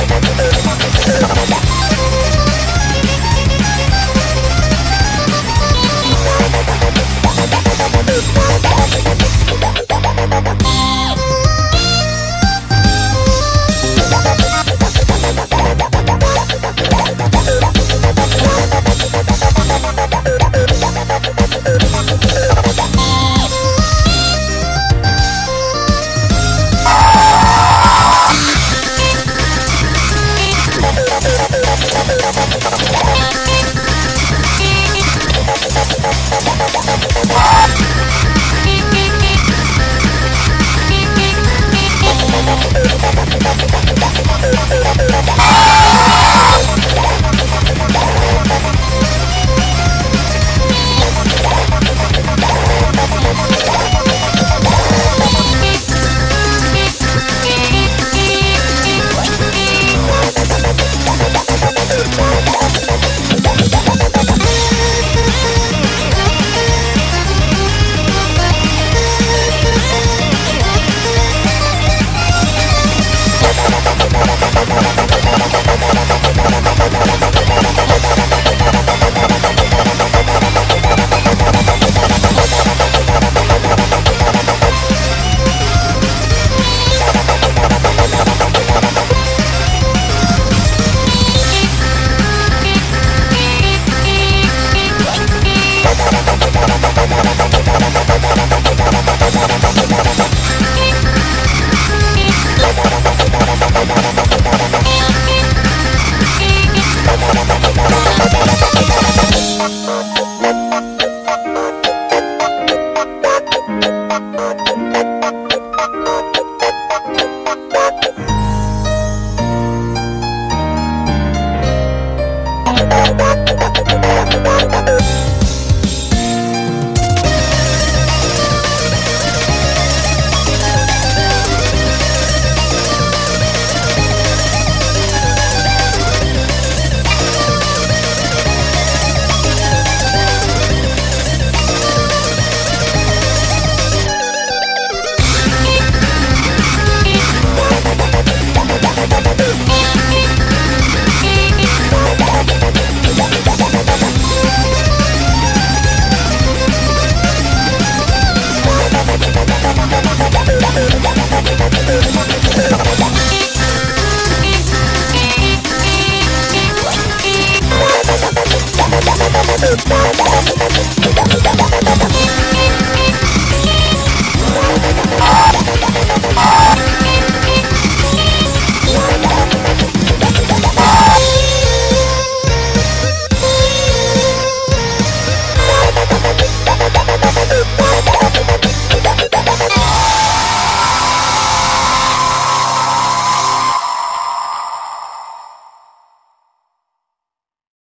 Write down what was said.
Come on. Thank you. Thank you.